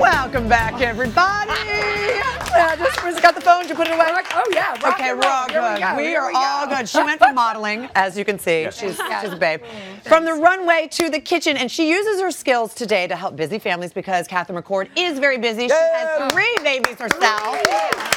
Welcome back, everybody. Uh, just, just got the phone. Did you put it away? Oh yeah. rock Okay, we're all good. go, We are we all go. good. She went from modeling, as you can see. She's, she's a babe. From the runway to the kitchen, and she uses her skills today to help busy families because Catherine McCord is very busy. She has three babies herself.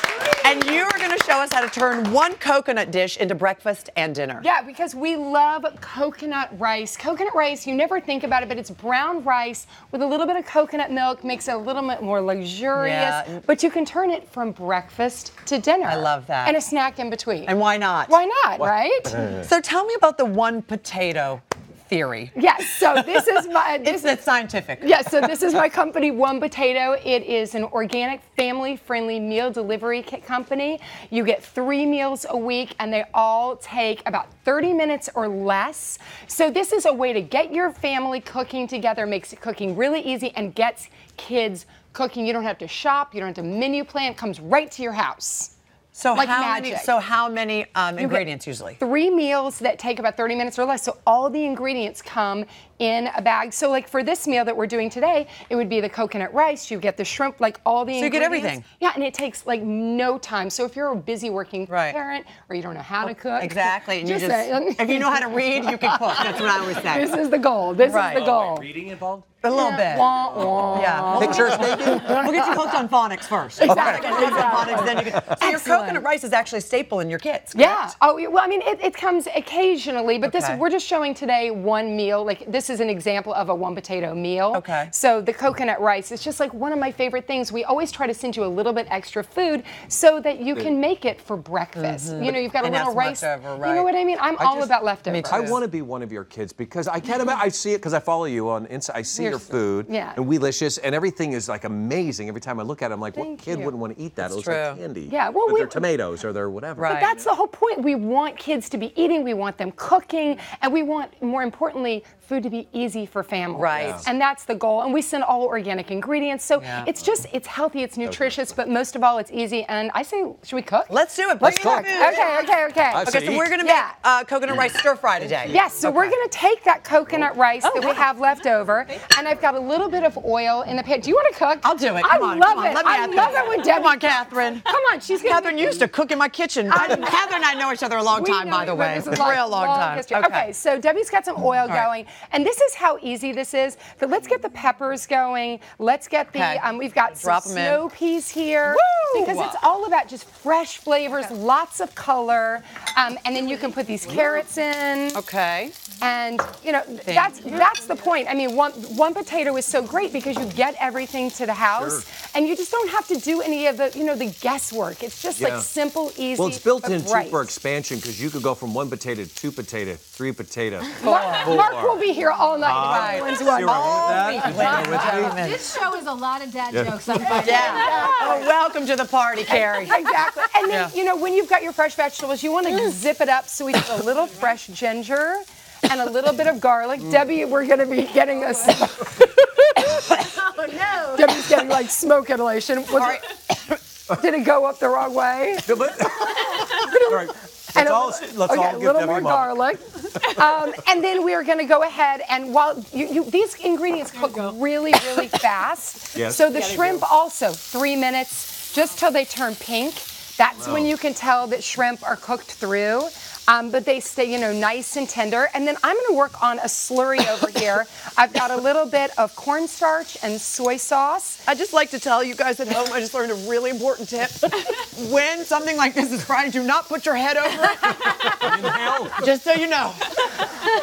And you are going to show us how to turn one coconut dish into breakfast and dinner. Yeah, because we love coconut rice. Coconut rice, you never think about it, but it's brown rice with a little bit of coconut milk, makes it a little bit more luxurious. Yeah. But you can turn it from breakfast to dinner. I love that. And a snack in between. And why not? Why not, right? So tell me about the one potato theory. yes, so this is my this It's it's scientific. Yes, so this is my company, One Potato. It is an organic, family-friendly meal delivery kit company. You get three meals a week, and they all take about 30 minutes or less. So this is a way to get your family cooking together, makes cooking really easy, and gets kids cooking. You don't have to shop. You don't have to menu plan. It comes right to your house. So Like how many? So how many um, ingredients usually? Three meals that take about 30 minutes or less. So all the ingredients come in a bag. So like for this meal that we're doing today, it would be the coconut rice. You get the shrimp, like all the So you get everything. Yeah, and it takes like no time. So if you're a busy working Right. parent or you don't know how to cook, Exactly. And you just, if you know how to read, you can cook. That's what I always say. this is the goal. This Right. is the goal. Reading involved? A little bit. Wah, wah. Yeah. Pictures maybe? We'll get you hooked on phonics first. Exactly. Get you phonics, then you can. So your Excellent. coconut rice is actually a staple in your kits. Yeah. Oh, yeah, well, I mean, it, it comes occasionally, but this we're just showing today one meal. Like this is an example of a one potato meal. Okay. So the coconut rice is just like one of my favorite things. We always try to send you a little bit extra food so that you can mm-hmm. make it for breakfast. Mm-hmm. You know, you've got a have little rice. leftover, You know what I mean? I'm I all just- about leftovers. too. I want to be one of your kids because I can't imagine. I see it because I follow you on Insta. I see You're your so- food yeah. and Weelicious, and everything is like amazing. Every time I look at it, I'm like, what kid you. wouldn't want to eat that? That's it looks like candy. Yeah, well, Or we- they're tomatoes or they're whatever. Right. But that's the whole point. We want kids to be eating, we want them cooking, and we want, more importantly, food to be easy for families. Right. Yeah. And that's the goal. And we send all organic ingredients. So Yeah. it's just, it's healthy, it's nutritious, but most of all, it's easy. And I say, should we cook? Let's do it. Let's Bring cook. Okay, okay, okay. I Okay, so eat. we're gonna Yeah. make uh, coconut rice stir fry today. Yes, so we're gonna take that coconut rice that we have left over, and I've got a little bit of oil in the pan. Do you want to cook? I'll do it. I Come on, love come on. it. Let me I love this. it when Debbie. Come on, Catherine. Come on, she's gonna. Catherine used to cook in my kitchen. I. Catherine and I know each other a long We time, know by the way. this is a like real long, time. history. Okay. so Debbie's got some oil right. going, and this is how easy this is. But let's get the peppers going. Let's get the. Okay. Um, we've got some Drop 'em in. snow peas here Woo! because it's all about just fresh flavors, lots of color, um, and then you can put these carrots in. Okay. And you know that's that's the point. I mean, one one potato is so great because you get everything to the house, and you just don't have to do any of the you know the guesswork. It's just Yeah. like simple, easy. Well, it's built but in too right. for expansion because you could go from one potato to two potato, three potato. Mark, Mark will be here all night. Right. Everyone's You're wondering. right with that? Ladies You're and with me? gentlemen. This show is a lot of dad Yeah. jokes. I'm finding. Yeah. Oh, welcome to the party, Carrie. Exactly. And then, Yeah. you know, when you've got your fresh vegetables, you want to zip it up. So we put a little fresh ginger and a little bit of garlic. Debbie, we're going to be getting a. Oh no. Debbie's getting like smoke inhalation. Was All right. it, did it go up the wrong way? No, but- All right. Let's a all, little- let's okay, all a little Debbie more a garlic. um, and then we are going to go ahead and while you, you, these ingredients cook really, really fast. Yes. So the shrimp also three minutes, just till they turn pink. That's when you can tell that shrimp are cooked through. Um, but they stay, you know, nice and tender. And then I'm going to work on a slurry over here. I've got a little bit of cornstarch and soy sauce. I'd just like to tell you guys at home, I just learned a really important tip. when something like this is frying, do not put your head over it. just so you know.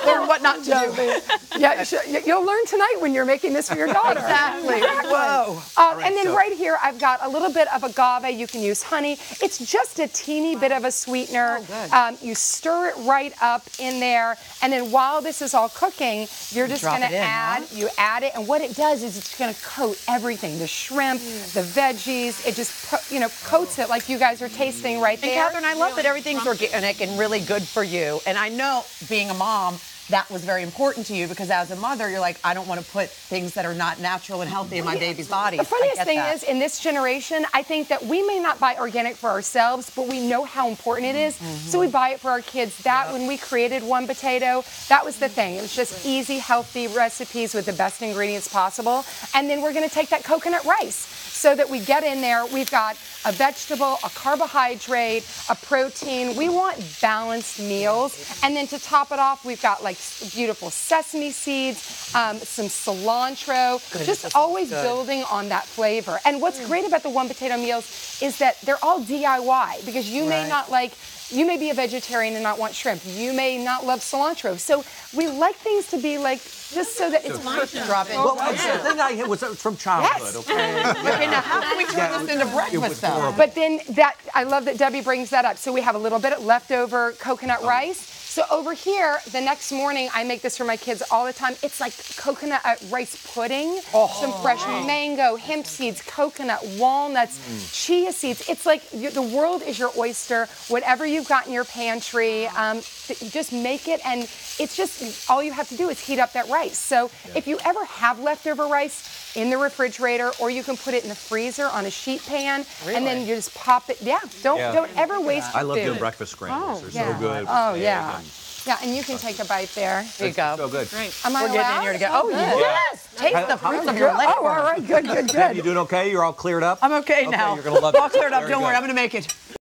Learn what not to do. Yeah, you'll learn tonight when you're making this for your daughter. Exactly. Whoa. Um, and then right here, I've got a little bit of agave. You can use honey. It's just a teeny bit of a sweetener. good. Um, you stir it right up in there, and then while this is all cooking, you're just drop going to it in, add. huh? You add it, and what it does is it's going to coat everything: the shrimp, mm. the veggies. It just you know coats it like you guys are tasting right And there. And Catherine, I love that everything's organic and really good for you. And I know, being a mom, that was very important to you because as a mother, you're like, I don't want to put things that are not natural and healthy in my baby's body. The funniest thing is, in this generation, I think that we may not buy organic for ourselves, but we know how important it is. So we buy it for our kids. That, when we created One Potato, that was the thing. It was just easy, healthy recipes with the best ingredients possible. And then we're going to take that coconut rice so that we get in there. We've got a vegetable, a carbohydrate, a protein. We want balanced meals. And then to top it off, we've got like beautiful sesame seeds, um, some cilantro, just that's always good. building on that flavor. And what's great about the one potato meals is that they're all DIY because you may not like. You may be a vegetarian and not want shrimp. You may not love cilantro. So we like things to be like just so that it's perfect. Drop it. Well, it's the thing I hit was from childhood. Yes. Okay. Okay, now how can we turn Yeah, this into breakfast though? horrible. But then that I love that Debbie brings that up. So we have a little bit of leftover coconut oh. rice. So over here, the next morning, I make this for my kids all the time. It's like coconut uh, rice pudding, some fresh mango, hemp seeds, coconut, walnuts, chia seeds. It's like the world is your oyster. Whatever you've got in your pantry, um, you just make it, and it's just all you have to do is heat up that rice. So if you ever have leftover rice in the refrigerator, or you can put it in the freezer on a sheet pan, and then you just pop it. Yeah, don't Yeah. don't ever waste I your love food. doing breakfast scrambles. They're yeah. so good. Oh yeah. Egg Yeah, and you can take a bite there. There you go. and- So good. Great. Am I We're getting in allowed? here to go. Oh, yes. Taste the fruits of Good. your labor. Oh, all right, good, good, Deb, you good. doing okay? You're all cleared up? I'm okay now. you're gonna love it. All it. cleared up. Very Don't worry. I'm going to make it.